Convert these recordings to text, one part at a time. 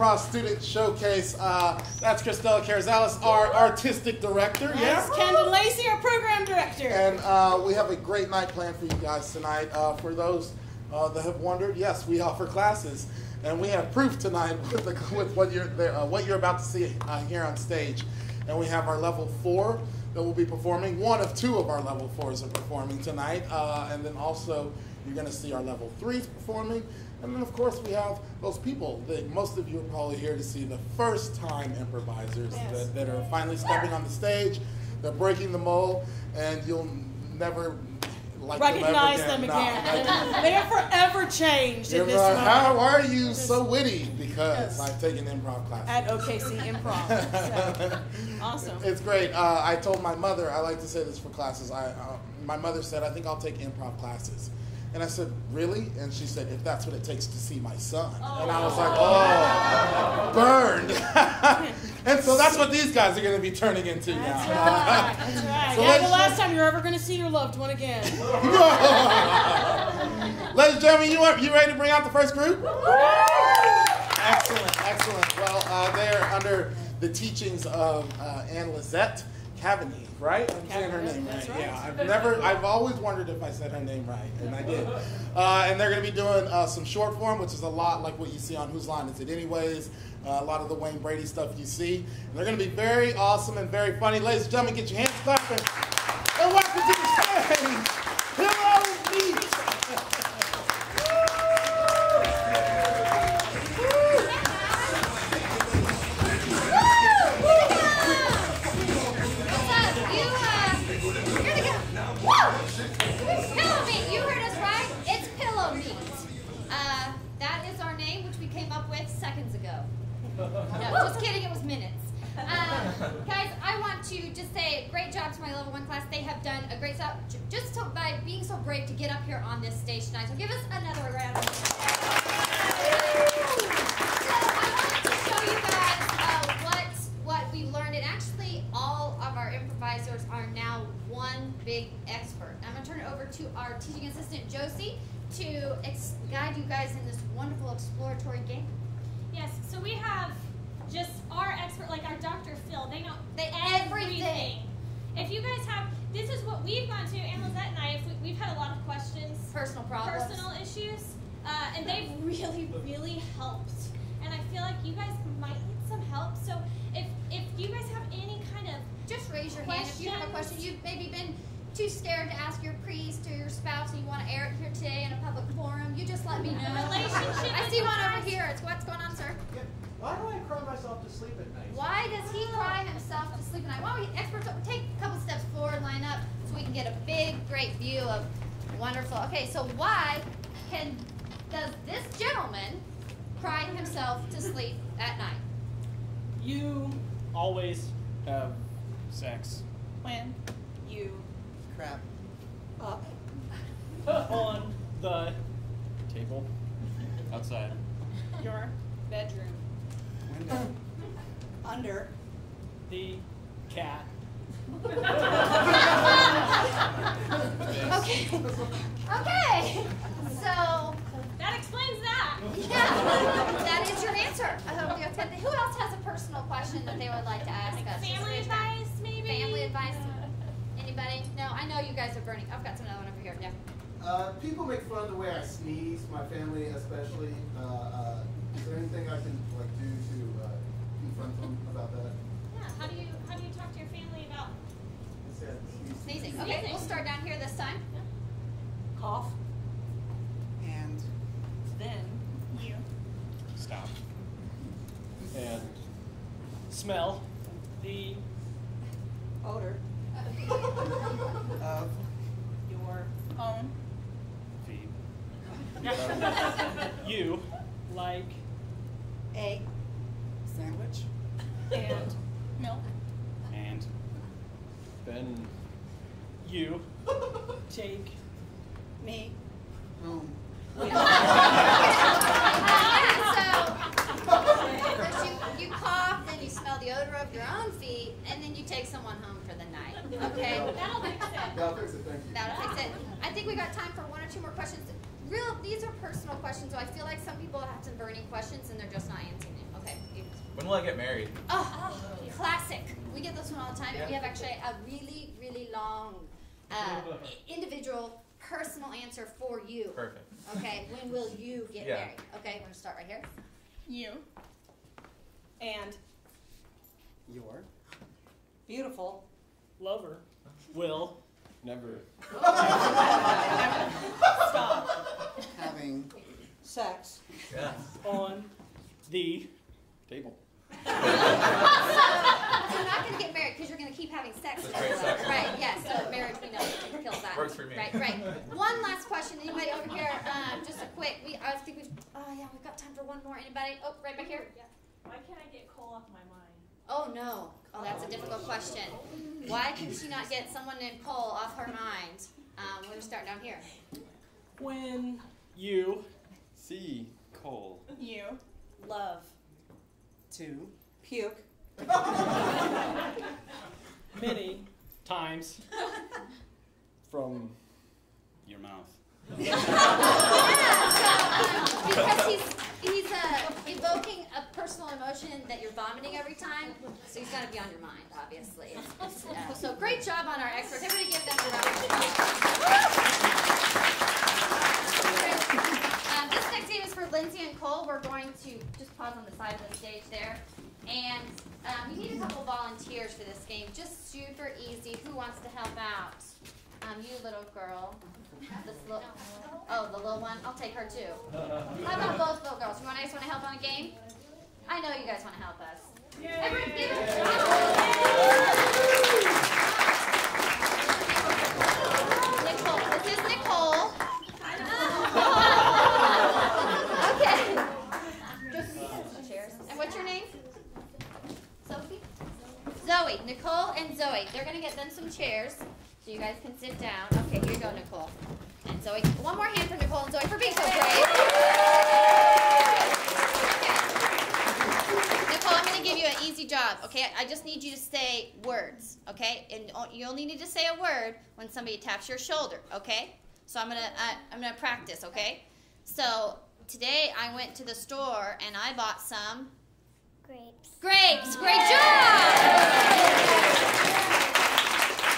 Improv Student Showcase. Uh, that's Christella Carazales, our artistic director. That's Yeah. Kendall Lacey, our program director. And uh, we have a great night planned for you guys tonight. Uh, for those uh, that have wondered, yes, we offer classes, and we have proof tonight with, the, with what you're there, uh, what you're about to see uh, here on stage. And we have our level four that will be performing. One of two of our level fours are performing tonight, uh, and then also you're going to see our level threes performing. And then, of course, we have those people that most of you are probably here to see the first time improvisers Yes. that, that are finally stepping on the stage. They're breaking the mold, and you'll never like Recognize them them again. again. No, like- they are forever changed in this like, moment. How are you so witty? Because Yes. I've taken improv class At OKC Improv. So, awesome. It's great. Uh, I told my mother, I like to say this for classes. I, uh, my mother said, I think I'll take improv classes. And I said, really? And she said, if that's what it takes to see my son. And I was like, oh, burned. and so that's what these guys are going to be turning into That's now. right. That's right. So yeah, the last time you're ever going to see your loved one again. Ladies and gentlemen, you, are, you ready to bring out the first group? Excellent, excellent. Well, uh, they are under the teachings of uh, Ann-Lisette Caveny, right? I'm saying her name right. Right. Yeah, I've never, I've always wondered if I said her name right, and I did. Uh, and they're going to be doing uh, some short form, which is a lot like what you see on Whose Line Is It Anyways? Uh, a lot of the Wayne Brady stuff you see. And they're going to be very awesome and very funny. Ladies and gentlemen, get your hands clapping. And welcome to the stage, No, just kidding. It was minutes. Um, guys, I want to just say great job to my level one class. They have done a great job just to, by being so brave to get up here on this stage tonight. So give us another round. I wanted to show you guys uh, what what we learned, and actually all of our improvisers are now one big expert. I'm gonna turn it over to our teaching assistant Josie to guide you guys in this wonderful exploratory game. Yes, so we have just our expert, like our Dr. Phil. They know They- everything. everything. If you guys have, this is what we've gone to, Ann-Lisette and I, if we, we've had a lot of questions, Personal problems. personal issues, uh, and they've really, really helped. And I feel like you guys might need some help. So if if you guys have any kind of Just raise your hand if you have a question. You've maybe been too scared to ask your priest or your spouse, and you want to air it here today in a public forum. You just let me know. Relationship I see one over here. It's what's going on, sir. Yeah. Why do I cry myself to sleep at night? Why does he cry himself to sleep at night? Why don't we experts take a couple steps forward, line up, so we can get a big, great view of wonderful. Okay, so why can does this gentleman cry himself to sleep at night? You always have sex When you Crap. up. Uh, on the table outside. your bedroom. window Under The cat. Okay. Okay. So that explains that. yeah, that is your answer. I hope you attend. Who else has a personal question that they would like to ask us? Just Family raise your hand. advice, maybe. Family advice. Anybody? No, I know you guys are burning. I've got some another one over here. Yeah. Uh, people make fun of the way I sneeze, my family especially. Uh, uh, is there anything I can like do to uh, confront them about that? Yeah. How do you how do you talk to your family about? I said sneeze. Sneezing. Okay, we'll start down here this time. cough. And Then you Stop. And smell the odor of your own feed. you like egg sandwich and milk. and then you Take me home. Yeah, so first you, you cough, then you smell the odor of your own feet, and then you take someone home for the night. Okay? That'll fix it. That'll fix it, thank you. That'll fix it. I think we got time for one or two these are personal questions, so I feel like some people have some burning questions and they're just not answering them. Okay. When will I get married? Oh, classic. We get this one all the time, and we have actually a really, really long, uh, individual, personal answer for you. Perfect. Okay, when will you get Yeah. married? Okay, we're gonna start right here. You. And Your. beautiful. Lover will never. Stop. Having Sex. Yeah. on the table. So you're not gonna get married because you're gonna keep having sex. That's with great sex. Right, yeah, so marriage, we know, it kills that. Works for me. Right, right. One last question, anybody over here, um, just a quick, we, I think we've, oh yeah, we've got time for one more, anybody? Oh, right back here. Why can't I get Cole off my mind? Oh no, oh, that's a difficult question. Why can she not get someone named Cole off her mind? Um, we're gonna start down here. When you see Cole, You. Love. to Puke. many times from your mouth. Yeah, because he's he's uh, evoking a personal emotion that you're vomiting every time, so he's got to be on your mind, obviously. It's- uh, so great job on our experts. Everybody give them a round of applause. Um, this next game is for Lindsay and Cole. We're going to just pause on the side of the stage there. And um, we need a couple volunteers for this game. Just super easy. Who wants to help out? Um, you little girl. This little, oh, the little one. I'll take her too. How about both little girls? You want guys want to help on a game? I know you guys want to help us. Everyone give it Nicole. This is Nicole. okay. Just chairs. And what's your name? Sophie? Zoe. Nicole and Zoe. They're going to get them some chairs so you guys can sit down. Okay, here you go, Nicole. And Zoe. One more hand for Nicole and Zoe for being so brave. Nicole, I'm going to give you an easy job, okay? I just need you to say words, okay? And you only need to say a word when somebody taps your shoulder, okay? So I'm going to uh, I'm going to practice, okay? So, today I went to the store and I bought some Grapes. grapes. Great job.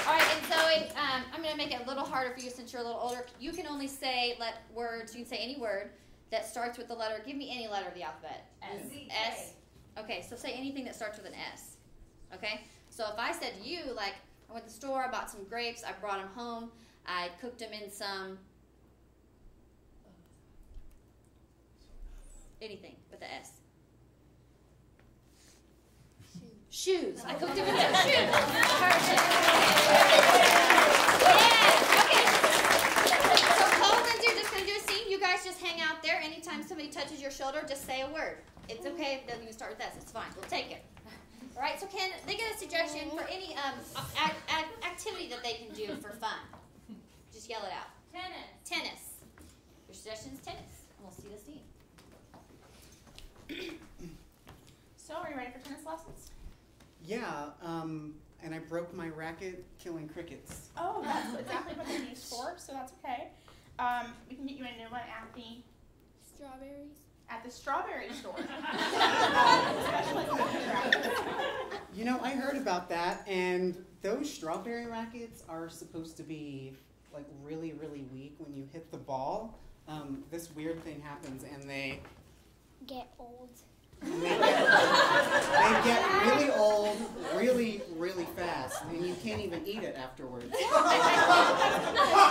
All right, and Zoe, um, I'm going to make it a little harder for you since you're a little older. You can only say let words. You can say any word that starts with the letter. Give me any letter of the alphabet. S. S. Okay, so say anything that starts with an S. Okay? So if I said to you, like, I went to the store, I bought some grapes, I brought them home, I cooked them in some. Anything with the S. Shoes. I cooked them in some shoes. Perfect. Yeah, okay. So Cole and Lindsay are just going to do a scene. You guys just hang out there. Anytime somebody touches your shoulder, just say a word. It's okay if it doesn't even start with S. It's fine. We'll take it. All right. So can they get a suggestion for any um, ac- ac- activity that they can do for fun? Just yell it out. Tennis. Tennis. Your suggestion is tennis. And we'll see the scene. So, are you ready for tennis lessons? Yeah, um, and I broke my racket killing crickets. Oh, that's exactly what they're used for, so that's okay. Um, we can get you a new one at the Strawberries. at the strawberry store. Specialist rackets. You know, I heard about that, and those strawberry rackets are supposed to be like really, really weak when you hit the ball. Um, this weird thing happens, and they Get old. And they get, they get really old, really, really fast, and you can't even eat it afterwards.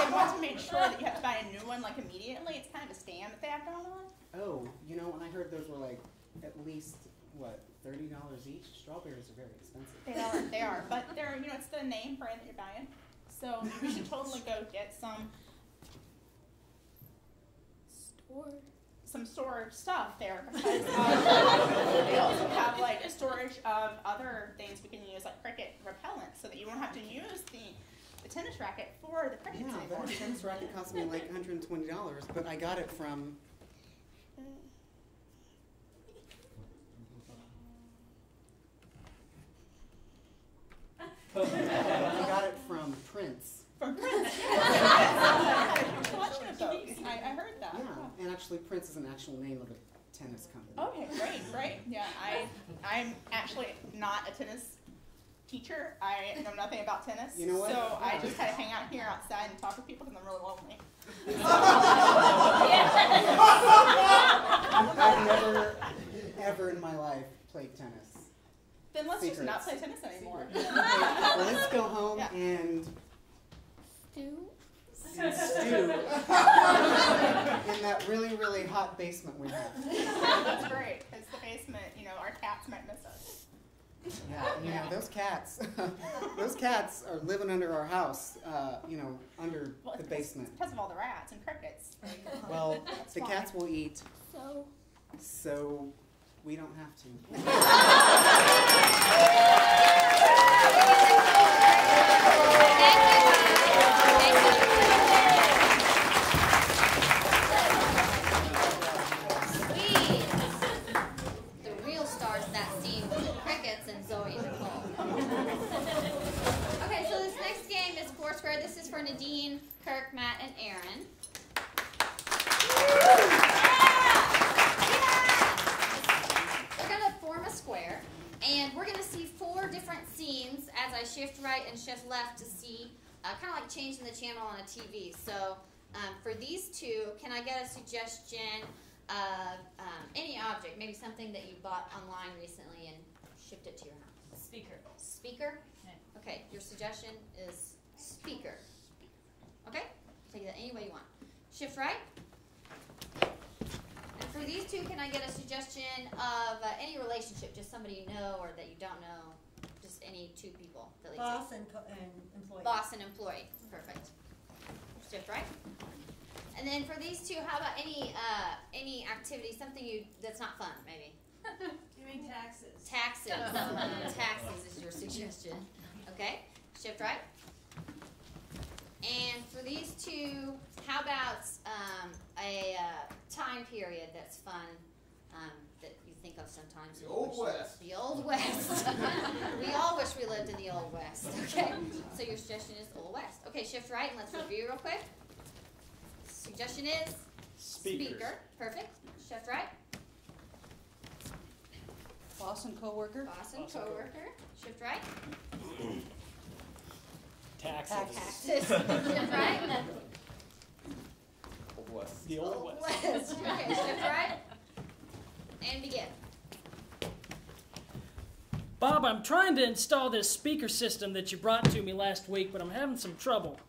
They want to make sure that you have to buy a new one like immediately. It's kind of a scam that they have going on. Oh, you know, when I heard those were like at least what thirty dollars each. Strawberries are very expensive. They are, they are, but they're you know it's the name brand that you're buying. So you should totally go get some Store. Some storage stuff there because um, they also have like a storage of other things we can use like cricket repellent so that you won't have to use the, the tennis racket for the crickets Yeah, anymore. that tennis racket cost me like hundred and twenty dollars, but I got it from. I got it from Prince. From Prince. I had a huge collection of those. I, I heard that. Yeah, is an actual name of a tennis company. Okay, great, great. Yeah, I I'm actually not a tennis teacher. I know nothing about tennis. You know what? So I just kind of hang out here outside and talk with people because I'm really lonely. I've never, ever in my life played tennis. Then let's just not play tennis anymore. Well, let's go home Yeah. and Stu? And stew in that really, really hot basement we have. That's great. It's the basement. You know, our cats might miss us. Yeah, you know, those cats, those cats are living under our house, uh, you know, under Well, the basement. It's because of all the rats and crickets. Well, That's the why. cats will eat, So. so we don't have to. We, the real stars of that scene, were Crickets and Zoe Nicole. Okay, so this next game is Foursquare. This is for Nadine, Kirk, Matt, and Aaron. We're gonna form a square, and we're gonna see four different scenes as I shift right and shift left to see, uh, kind of like changing the channel on a TV. So um, for these two, can I get a suggestion of um, any object, maybe something that you bought online recently and shipped it to your house? Speaker. Speaker? Okay, your suggestion is speaker. Okay? Take that any way you want. Shift right. And for these two, can I get a suggestion of uh, any relationship, just somebody you know or that you don't know? Just any two people that leads Boss and, co- and employee. Boss and employee. Perfect. Shift right. And then for these two, how about any uh, any activity, something you that's not fun, maybe? Doing taxes. Taxes. Taxes is your suggestion. Okay. Shift right. And for these two, how about um, a uh, time period that's fun um, that you think of sometimes? The Old West. The Old West. we all wish we lived in the Old West. Okay. So your suggestion is Old West. Okay, shift right and let's review real quick. Suggestion is Speakers. speaker. Perfect. Shift right. Boss and coworker. Boss and Boss and coworker. Shift right. Taxes. Taxes. Right. Old West. The Old West. West. Okay, shift right. And begin. Bob, I'm trying to install this speaker system that you brought to me last week, but I'm having some trouble.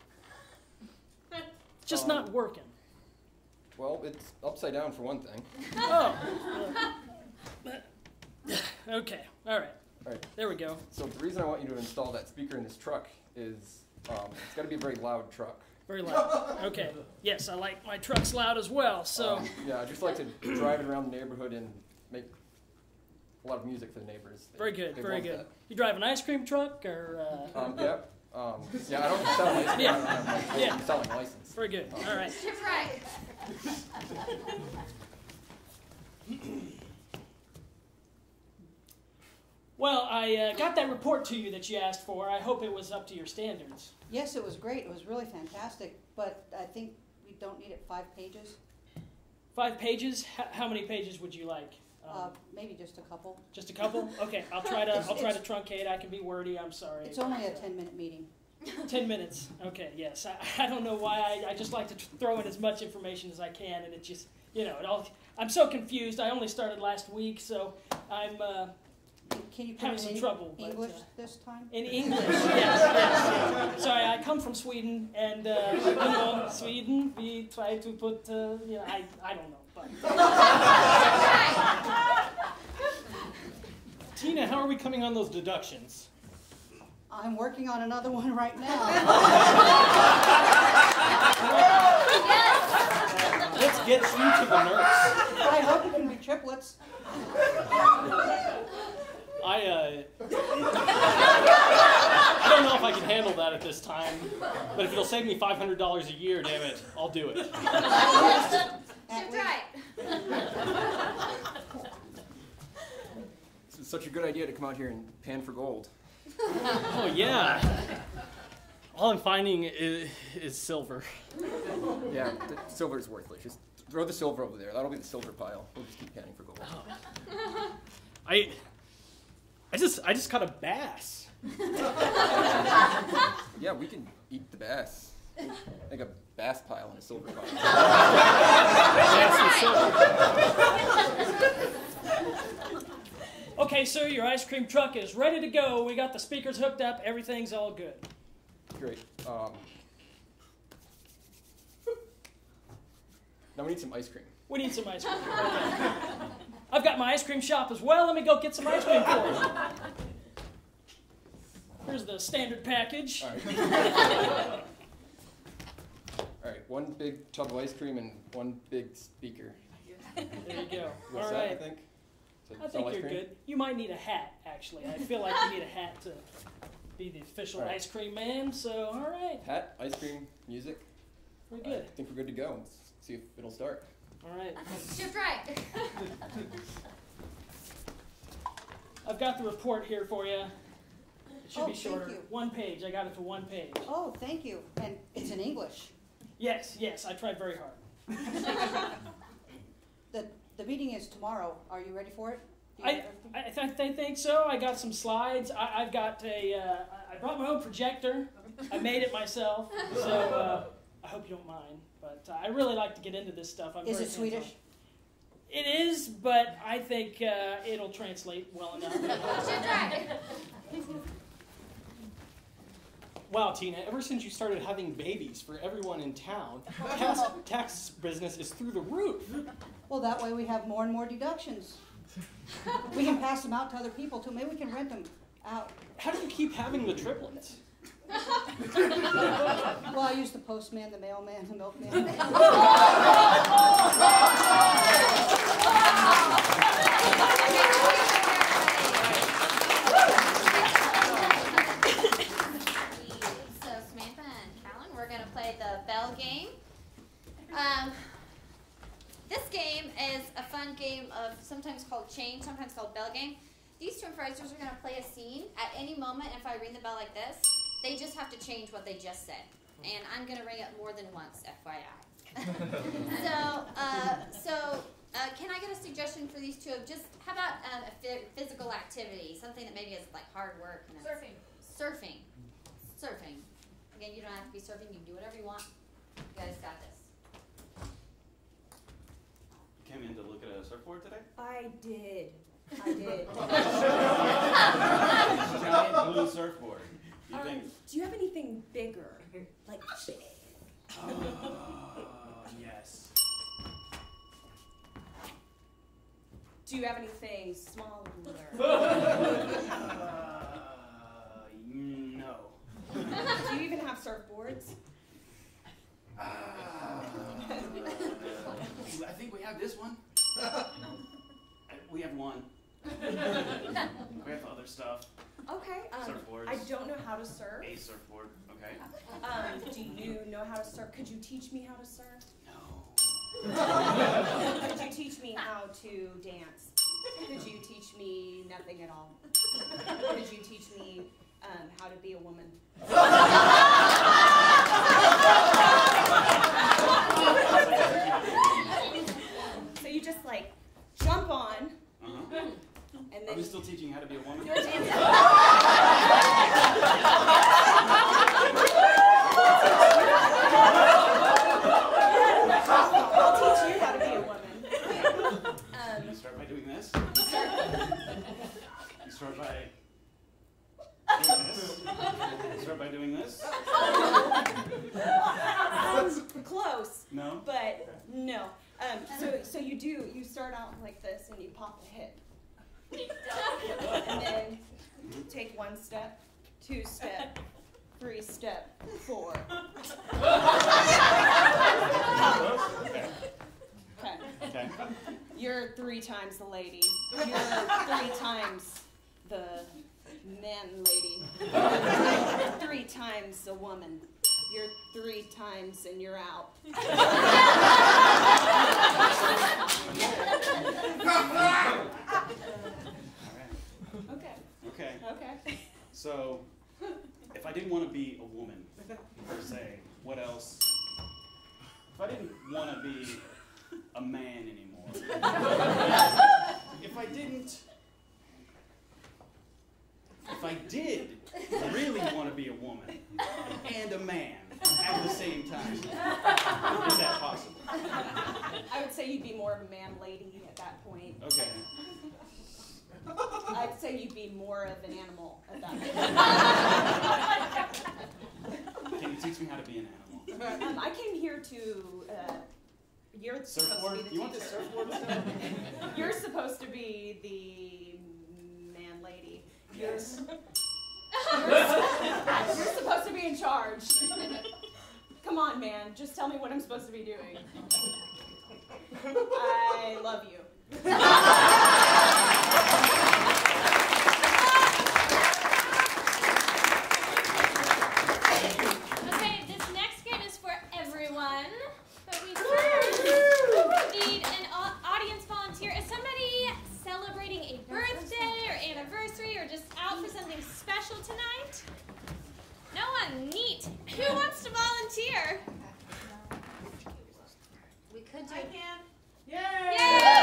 It's just not um, working. Well, it's upside down for one thing. Oh. okay, all right. Alright. There we go. So the reason I want you to install that speaker in this truck is um, it's got to be a very loud truck. Very loud. Okay. Yes, I like my trucks loud as well, so. Um, yeah, I just like to drive it around the neighborhood and make a lot of music for the neighbors. They- Very good, they very good. that. You drive an ice cream truck or. Uh, Um, yeah. Um, yeah, I don't sell a license. Yeah. I don't have my Yeah. selling license. very good. All right. Shift right. Well, I uh, got that report to you that you asked for. I hope it was up to your standards. Yes, it was great. It was really fantastic. But I think we don't need it five pages. Five pages. H- how many pages would you like? Um, Uh, maybe just a couple. just a couple. Okay, I'll try to. It's- I'll try to truncate. I can be wordy. I'm sorry. It's only a ten-minute meeting. Ten minutes. Okay, yes. I, I don't know why. I, I just like to tr- throw in as much information as I can, and it just, you know, it all. I'm so confused. I only started last week, so I'm uh, Can you put having it some in trouble. but, English uh, this time? in English, yes, yes. Sorry, I come from Sweden, and uh, you know, Sweden, we try to put, uh, you know, I, I don't know, but. Tina, how are we coming on those deductions? I'm working on another one right now. Let's get you to the nurse. I hope it can be triplets. I, uh. I don't know if I can handle that at this time, but if it'll save me $500 a year, damn it, I'll do it. Shift right. It's such a good idea to come out here and pan for gold. Oh, yeah. All I'm finding is, is silver. Yeah, the silver is worthless. Just throw the silver over there. That'll be the silver pile. We'll just keep panning for gold. I, I just, I just caught a bass. Yeah, we can eat the bass. Like a bass pile and a silver pile. Okay, sir, your ice cream truck is ready to go. We got the speakers hooked up. Everything's all good. Great. Um, now we need some ice cream. We need some ice cream. I've got my ice cream shop as well. Let me go get some ice cream for you. Here's the standard package. All right. All right, one big tub of ice cream and one big speaker. There you go. What's all that, I think? I think you're cream? good. You might need a hat, actually. I feel like you need a hat to be the official right. ice cream man. So, all right, Hat, ice cream, music. we're good. I think we're good to go. Let's see if it'll start. All right. Shift right. I've got the report here for you. It should Oh, be thank shorter. you. One page. I got it to one page. Oh, thank you. And it's in English. Yes, yes, I tried very hard. The, the meeting is tomorrow. Are you ready for it? Do I, have? I, th- I think so. I got some slides. I, I've got a. Uh, I brought my own projector. I made it myself. So uh, I hope you don't mind. But uh, I really like to get into this stuff. I'm Is very it Swedish? hands-on. It is, but I think uh, it'll translate well enough. Wow, Tina, ever since you started having babies for everyone in town, tax, tax business is through the roof. Well, that way we have more and more deductions. We can pass them out to other people too. Maybe we can rent them out. How do you keep having the triplets? Well, I use the postman, the mailman, the milkman. So Samantha and Callan, we're gonna play the bell game. Um, this game is a fun game of sometimes called chain, sometimes called bell game. These two improvisers are gonna play a scene at any moment. If I ring the bell like this, they just have to change what they just said, and I'm gonna ring it more than once, FYI. so, uh, so uh, can I get a suggestion for these two of just how about um, a physical activity, something that maybe is like hard work and it's- Surfing. Surfing. Surfing. Again, you don't have to be surfing. You can do whatever you want. You guys got this. You came in to look at a surfboard today? I did. I did. Giant blue surfboard. You Um, think? do you have anything bigger? Like big? yes. Do you have anything smaller? Uh, no. do you even have surfboards? Uh, I think we have this one. we have one. we have other stuff. Okay. Um, Surfboards. I don't know how to surf. A surfboard. Okay. Um, do you know how to surf? Could you teach me how to surf? No. Could you teach me how to dance? Could you teach me nothing at all? Could you teach me um, how to be a woman? so you just like jump on Uh-huh. and Are then we still teaching you how to be a woman? you're dancing. I'll teach you how to be a woman. Um, You start by doing this. start- You start by doing this. You start by doing this. um, close. No. But no. Um, so so you do you start out like this and you pop a hip. and then take one step, two step, three step, four. Okay. Okay. Okay. You're three times the lady. You're three times the man lady. You're three times the woman. You're three times and you're out. Okay. Okay. Okay. So, if I didn't want to be a woman per se, what else? If I didn't want to be a man anymore. if I didn't, if I did really want to be a woman and a man at the same time, is that possible? I would say you'd be more of a man lady at that point. Okay. I'd say you'd be more of an animal at that point. Can you teach me how to be an animal? Um, I came here to. Uh, you're supposed to be the You want the teacher. surfboard stuff? You're supposed to be the man lady. You're, Yes. you're, you're supposed to be in charge. Come on, man. Just tell me what I'm supposed to be doing. I love you. Okay, this next game is for everyone, but we first need an au- audience volunteer. Is somebody celebrating a birthday or anniversary or just out for something special tonight? No one? Neat. Who wants to volunteer? We could do. I can. Yay! Yay!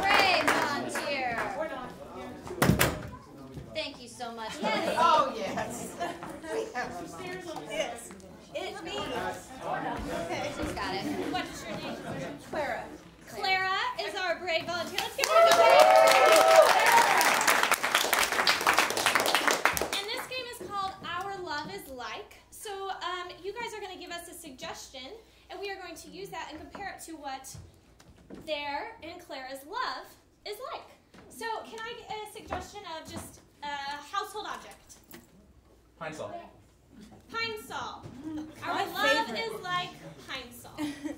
Brave volunteer. Thank you so much. Yes. Oh, yes. We have a Stairs mom. on Yes. It's me. Okay. She's got it. What is your name? Clara. Clara is our brave volunteer. Let's give her a big And this game is called Our Love is Like. So um, you guys are going to give us a suggestion, and we are going to use that and compare it to what their and Clara's love is like. So can I get a suggestion of just a household object? Pine Sol. Pine Sol. Mm-hmm. Our My love favorite. is like Pine Sol.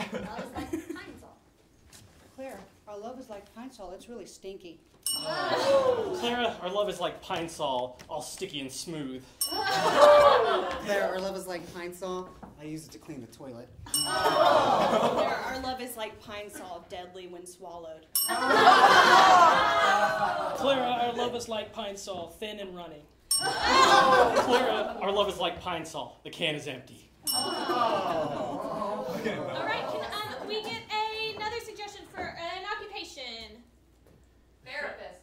Okay, love is like pine sol. Claire, our love is like pine sol. It's really stinky. Clara, our love is like pine sol, all sticky and smooth. Claire, our love is like pine sol. I use it to clean the toilet. Claire, our love is like pine sol, deadly when swallowed. Clara, our love is like pine sol, thin and running. Clara, our love is like pine sol, the can is empty. Oh. All right, can um, we get another suggestion for an occupation? Therapist.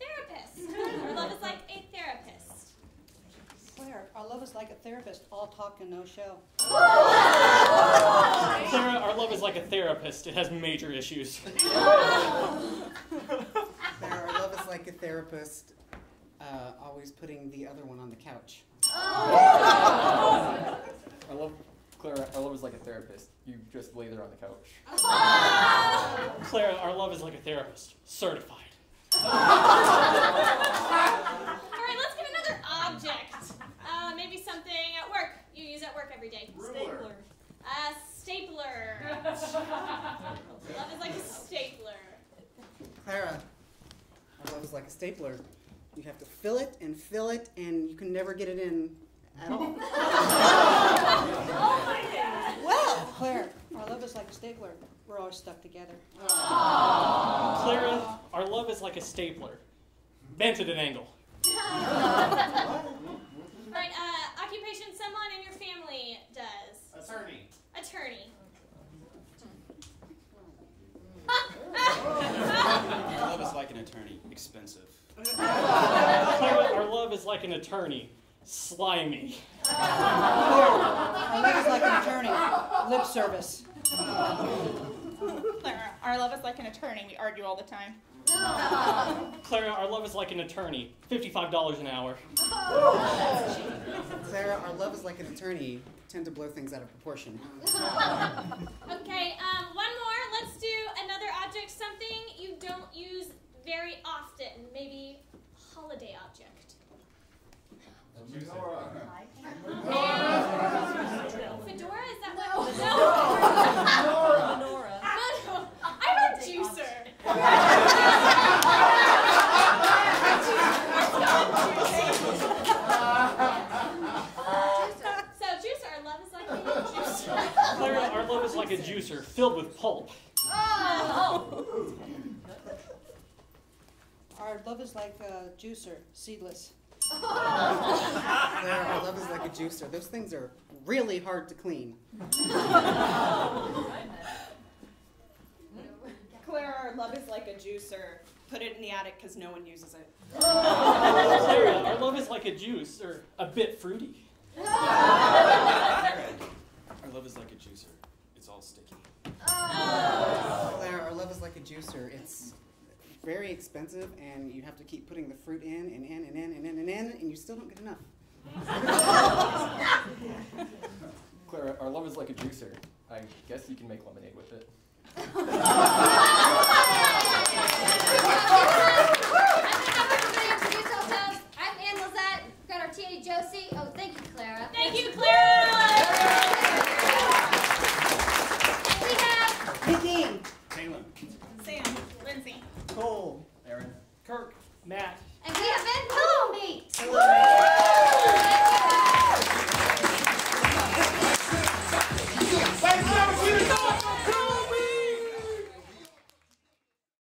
Therapist. Our love is like a therapist. Claire, our love is like a therapist. All talk and no show. Clara, our love is like a therapist, it has major issues. Claire, our love is like a therapist, uh, always putting the other one on the couch. I love Clara. Our love is like a therapist. You just lay there on the couch. Clara, our love is like a therapist, certified. All right, let's give another object. Uh, maybe something at work you use at work every day. Ruler. A stapler. love is like a stapler. Clara, our love is like a stapler. You have to fill it and fill it, and you can never get it in at all. Oh my God. Well, Claire, our love is like a stapler. We're always stuck together. Clara, our love is like a stapler, bent at an angle. All right, uh, occupation someone in your family does. Attorney. Attorney. Our love is like an attorney, expensive. Clara, our love is like an attorney, slimy. Our love is like an attorney. Lip service. Clara, our love is like an attorney. We argue all the time. Clara, our love is like an attorney, $55 an hour. Clara, our love is like an attorney. Tend to blow things out of proportion. Okay, um, one more. Let's do another object, something you don't use very often. Maybe holiday object. Juicer, seedless. Claire, our love is like a juicer. Those things are really hard to clean. Clara, our love is like a juicer. Put it in the attic because no one uses it. Clara, our love is like a juice, or a bit fruity. Our love is like a juicer. It's all sticky. Claire, our love is like a juicer. It's very expensive, and you have to keep putting the fruit in and in and in and in and in, and you still don't get enough. Clara, our love is like a juicer. I guess you can make lemonade with it.